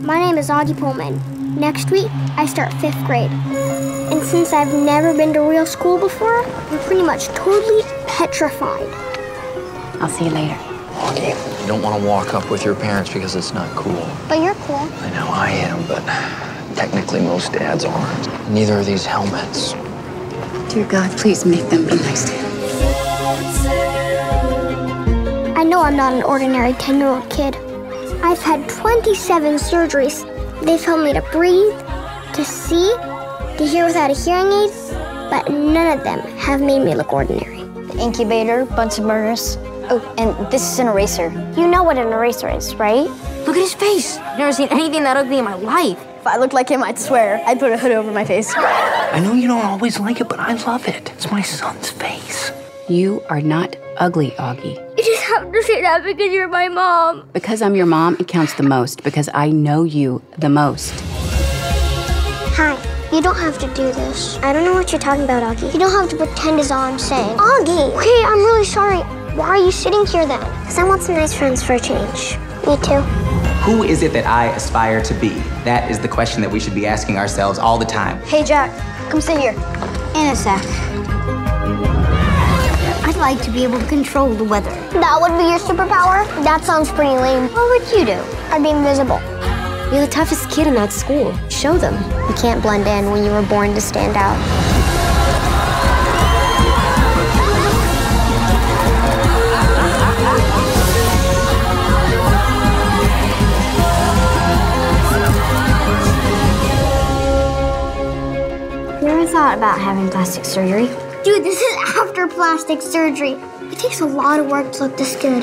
My name is Auggie Pullman. Next week, I start fifth grade. And since I've never been to real school before, I'm pretty much totally petrified. I'll see you later. Auggie, you don't want to walk up with your parents because it's not cool. But you're cool. I know I am, but technically most dads aren't. Neither are these helmets. Dear God, please make them be nice to him. I know I'm not an ordinary 10 year old kid. I've had 27 surgeries. They've helped me to breathe, to see, to hear without a hearing aid, but none of them have made me look ordinary. The incubator, Bunsen burners. Oh, and this is an eraser. You know what an eraser is, right? Look at his face. I've never seen anything that ugly in my life. If I looked like him, I'd swear I'd put a hood over my face. I know you don't always like it, but I love it. It's my son's face. You are not ugly, Auggie. You just have to say that because you're my mom. Because I'm your mom, it counts the most because I know you the most. Hi. You don't have to do this. I don't know what you're talking about, Auggie. You don't have to pretend is all I'm saying. Auggie! Okay, I'm really sorry. Why are you sitting here then? Because I want some nice friends for a change. Me too. Who is it that I aspire to be? That is the question that we should be asking ourselves all the time. Hey, Jack, come sit here. In a sec. Like to be able to control the weather. That would be your superpower? That sounds pretty lame. What would you do? I'd be invisible. You're the toughest kid in that school. Show them. You can't blend in when you were born to stand out. You ever thought about having plastic surgery? Dude, this is after plastic surgery. It takes a lot of work to look this good.